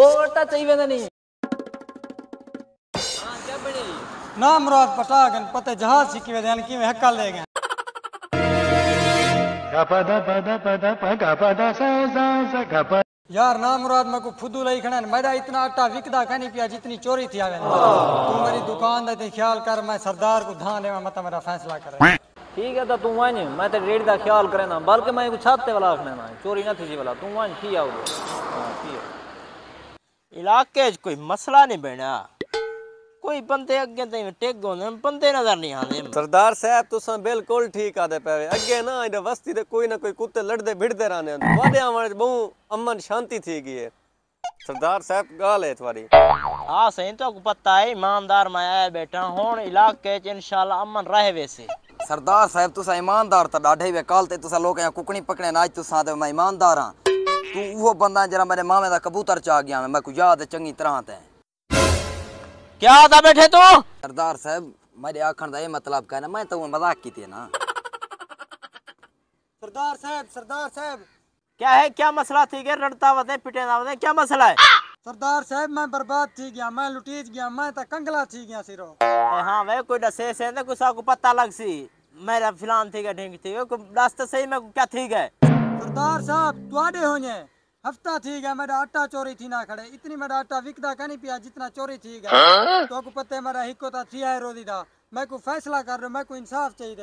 औरता चाहिए ना नहीं। ना मुराद पटा गन जहाज़ सीखी वे जान की वे हक्का ले गए। यार ना मुराद मैं को फुदू लई खड़ा मेरा इतना आटा विकदा कहनी पिया जितनी चोरी थी आवे हाँ। तू मेरी दुकान दे ख्याल कर मैं सरदार को धान लेवा मत मेरा फैसला कर। ठीक है तो तू वन मैं तो रेट का ख्याल करे ना बल्कि मैं छाते वाला आखने चोरी ना थी वाला तू वन ठीक है। हाँ, इलाके च कोई मसला नहीं बना कोई बंदे अगे ते टेक होंदे बंदे नज़र नहीं आंदे। सरदार साहब तुसां बिल्कुल ठीक आदे पवे। अगे ना इधर वस्ती ते कोई ना कोई कुत्ते लड़दे भिड़दे रहने वादे आवन बहु अमन शांति थी गई है सरदार साहब गाल है तुम्हारी हाँ सही तो पता है ईमानदार मैं आया बैठा हूँ इलाके च इंशाल्लाह अमन रहे वैसे सरदार साहब तुसा ईमानदार त ॾाढे वे। काल ते तुसा लोग कुकड़ी पकड़े ना अज तुसा मैं ईमानदार हाँ तू वो बंदा जरा मेरे मामे का कबूतर चा गया मैं को याद है चंगी तरह ते। क्या था बैठे तू? सरदार साहब मेरे आखण दा ये मतलब कहना मैं तो मज़ाक की थी ना। सरदार साहब सरदार साहब। क्या है क्या मसला थी के रड़ता वते पिटे ना वते क्या मसला है? सरदार साहब मैं बर्बाद थी गया मैं लुटीज गया मैं तो कंगला थी गया सिरो। ए, हाँ वे कोई दसे से ने कुछ को पता लग सी। मेरा फिलान थी के ढींग थी वे को रास्ते सही में क्या थी गए सरदार साहब तुआडे होने हफ़्ता थी गया मेरा आटा चोरी थी ना खड़े। इतनी मेरा आटा विकदा का नहीं पिया जितना चोरी थी गया। तो को पते मेरा हिको ता थी है रोदी दा। मैं को फैसला कर रहा मैं को इंसाफ चाहिए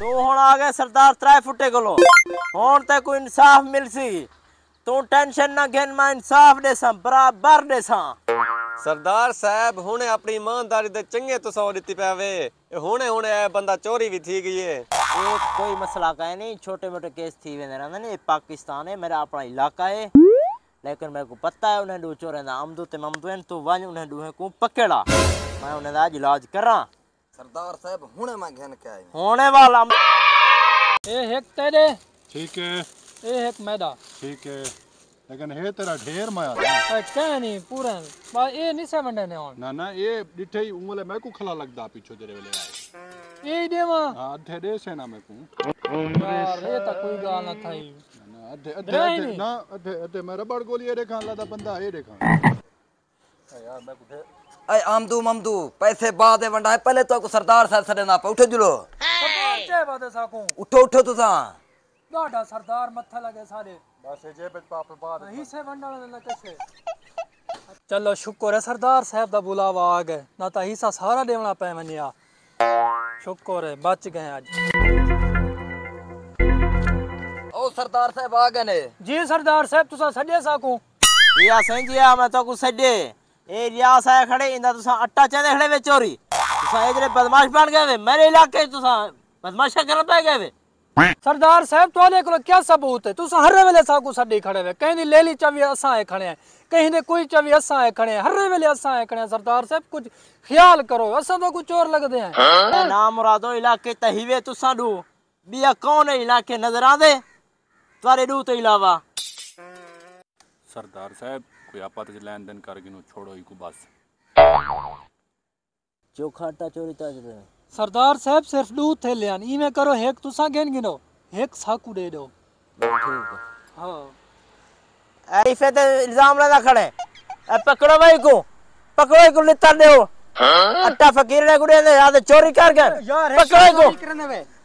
तू हुन आ गए सरदार त्रै फुटे कोलो हुन ते कोई इंसाफ मिलसी। तू टेंशन ना घेन मैं इंसाफ देसा बराबर देसा सरदार साहब हुने अपनी ईमानदारी दे चंगे तुसां ओ दित्ती पवे हुने हुने बंदा चोरी भी थी गई है। ये कोई मसला का है नहीं छोटे मोटे केस थी वेंदे रहंदे ने ये पाकिस्तान है मेरा अपना इलाका है। लेकिन मेरे को पता है उन्हें डूचो रहंदा अमदू ते ममदू हैं तू वञ उन्हें डूहे को पकड़ा। मैं उन्हें दा इलाज करा। सरदार साहब हुने मैं घेन के आए होने वाला ए एक तेरे ठीक है। ए एक मैदा। ठीक है। लेकिन है तेरा ढेर माया। कह नहीं पूरा। बस ए नहीं से ने ना ना ये डिठे ही उंगले मैं को खला लगदा पीछे तेरे वेले आए। ए देवा। हाँ अधे दे से ना मैं को। यार ये तो कोई गाल ना थई ना ना अधे अधे नहीं, अधे नहीं। ना अधे अधे मैं रबड़ गोली ये देखा लादा बंदा ये देखा। अय आमदू ममदू पैसे बाद में वंडा है पहले तो को सरदार साहब सदे ना पे उठो जुलो। सरदार चे बात साको। उठो उठो तुसा गाडा सरदार मत्था लगे सारे बस ये जेब पाप बाद ही से वंडा ना कैसे चलो शुक्र है सरदार साहब दा बुलावा आ गए। ना तो हिस्सा सारा देवना पे मनिया शुक्र है बच गए आज। ओ सरदार साहब आ गए ने? जी सरदार साहब तुसा सडे साकू? या सही जी मैं तो कुछ सडे ए रियास आया खड़े इंदा तुसा अट्टा चंदे खड़े वे चोरी। तुसा इधरे बदमाश बन गए वे मेरे इलाके तुसा बदमाशा कर पे गए वे। सरदार साहब तोले को क्या सबूत है? तुसा हर वेले साको सडी खड़े वे। कहीं दी लेली चवी असा खड़े हैं कहीं दे कोई चवी असा खड़े हैं। हर वेले असा खड़े हैं। सरदार साहब कुछ ख्याल करो असा तो कुछ चोर लगदे हैं। ए, ना मुरादो इलाके तहीवे तुसा डू। बिया कौन है इलाके नज़र आंदे? तुम्हारे डू तो इलावा। सरदार साहब कोई आपात च लेन देन कर छोड़ो ही को बस। चोखा आटा चोरी ताज सरदार साहब सिर्फ़ दू थे लियान इमे करो एक तुसा गेन गिनो। एक साकू दे दो। हाँ। ऐसे तो इल्ज़ाम लगा खड़े। ए पकड़ो भाई को। पकड़ो को लिता दे अट्टा फकीर ने गुड़े ने याद चोरी कर गए। पकड़ो को।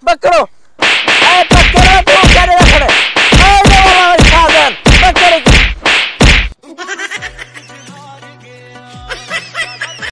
पकड़ो। ए पकड़ो तू करे खड़े।